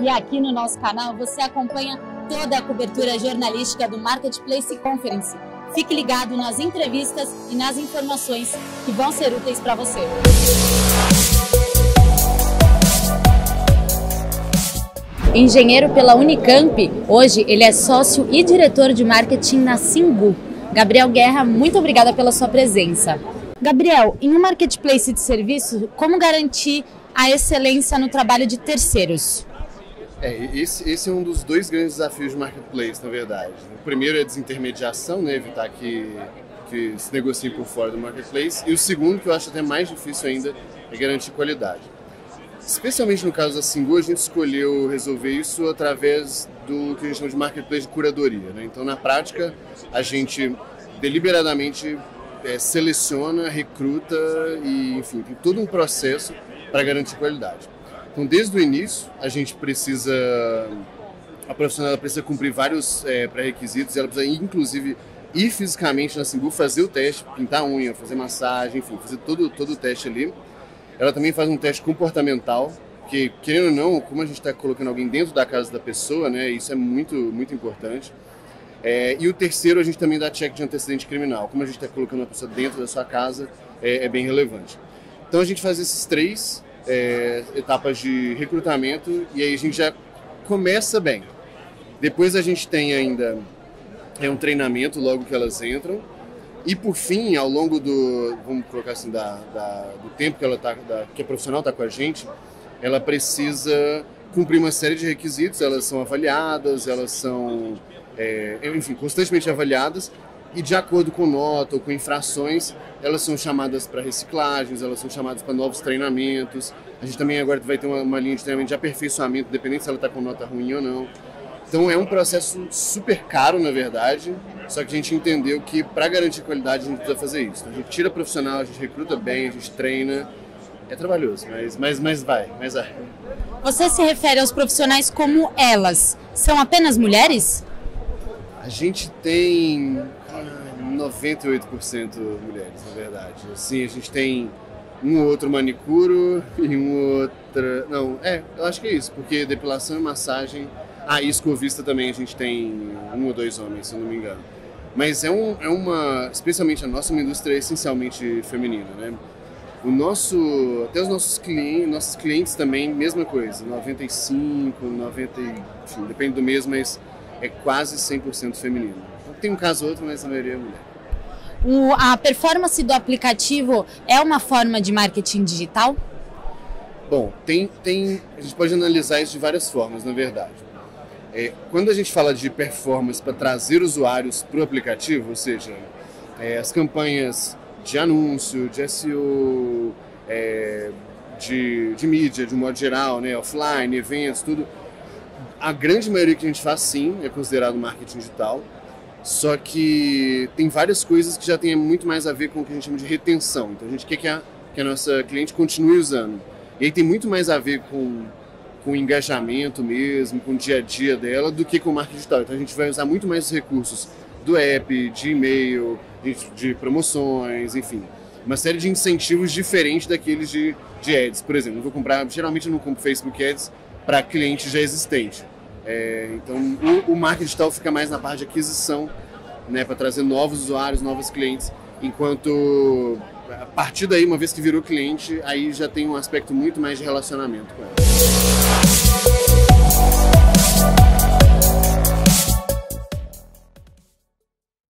E aqui no nosso canal você acompanha toda a cobertura jornalística do Marketplace Conference. Fique ligado nas entrevistas e nas informações que vão ser úteis para você. Engenheiro pela Unicamp, hoje ele é sócio e diretor de marketing na Singu. Gabriel Guerra, muito obrigada pela sua presença. Gabriel, em um marketplace de serviços, como garantir a excelência no trabalho de terceiros? É, esse, esse é um dos dois grandes desafios do marketplace, na verdade. O primeiro é a desintermediação, né, evitar que, que se negocie por fora do marketplace. E o segundo, que eu acho até mais difícil ainda, é garantir qualidade. Especialmente no caso da Singu, a gente escolheu resolver isso através do que a gente chama de marketplace de curadoria. Né? Então, na prática, a gente deliberadamente é, seleciona, recruta e, enfim, tem todo um processo para garantir qualidade. Então, desde o início, a gente precisa. A profissional precisa cumprir vários é, pré-requisitos, ela precisa, inclusive, ir fisicamente na Singu, fazer o teste, pintar a unha, fazer massagem, enfim, fazer todo, todo o teste ali. Ela também faz um teste comportamental, que, querendo ou não, como a gente está colocando alguém dentro da casa da pessoa, né, isso é muito, muito importante. É, e o terceiro, a gente também dá check de antecedente criminal. Como a gente está colocando uma pessoa dentro da sua casa, é, é bem relevante. Então a gente faz esses três é, etapas de recrutamento e aí a gente já começa bem. Depois a gente tem ainda é um treinamento logo que elas entram e por fim, ao longo do, vamos colocar assim, da, da do tempo que ela tá, da, que a profissional está com a gente, ela precisa cumprir uma série de requisitos. Elas são avaliadas, elas são, é, enfim, constantemente avaliadas e de acordo com nota ou com infrações, elas são chamadas para reciclagens, elas são chamadas para novos treinamentos. A gente também agora vai ter uma, uma linha de treinamento de aperfeiçoamento, dependendo se ela está com nota ruim ou não. Então é um processo super caro, na verdade, só que a gente entendeu que para garantir qualidade a gente precisa fazer isso. Então, a gente tira profissional, a gente recruta bem, a gente treina. É trabalhoso, mas, mas, mas vai, mas é. Você se refere aos profissionais como elas? São apenas mulheres? A gente tem 98% mulheres, na verdade. Assim, a gente tem um outro manicuro e um outro. Não, é, eu acho que é isso, porque depilação e massagem. Ah, e escovista também a gente tem um ou dois homens, se eu não me engano. Mas é, um, é uma. Especialmente a nossa uma indústria é essencialmente feminina, né? O nosso. Até os nossos clientes, nossos clientes também, mesma coisa. 95, 90. Enfim, depende do mês, mas é quase 100% feminino. Tem um caso ou outro, mas a maioria é mulher. O, a performance do aplicativo é uma forma de marketing digital? Bom, tem, tem, a gente pode analisar isso de várias formas, na verdade. É, quando a gente fala de performance para trazer usuários para o aplicativo, ou seja, é, as campanhas de anúncio, de SEO, é, de, de mídia, de um modo geral, né, offline, eventos, tudo, a grande maioria que a gente faz sim é considerado marketing digital. Só que tem várias coisas que já tem muito mais a ver com o que a gente chama de retenção. Então a gente quer que a, que a nossa cliente continue usando. E aí tem muito mais a ver com, com o engajamento mesmo, com o dia a dia dela, do que com marketing digital. Então a gente vai usar muito mais os recursos do app, de e-mail, de, de promoções, enfim. Uma série de incentivos diferentes daqueles de, de ads. Por exemplo, eu vou comprar, geralmente eu não compro Facebook Ads para cliente já existente. É, então, o, o marketing digital fica mais na parte de aquisição, né, para trazer novos usuários, novos clientes, enquanto a partir daí, uma vez que virou cliente, aí já tem um aspecto muito mais de relacionamento com ela.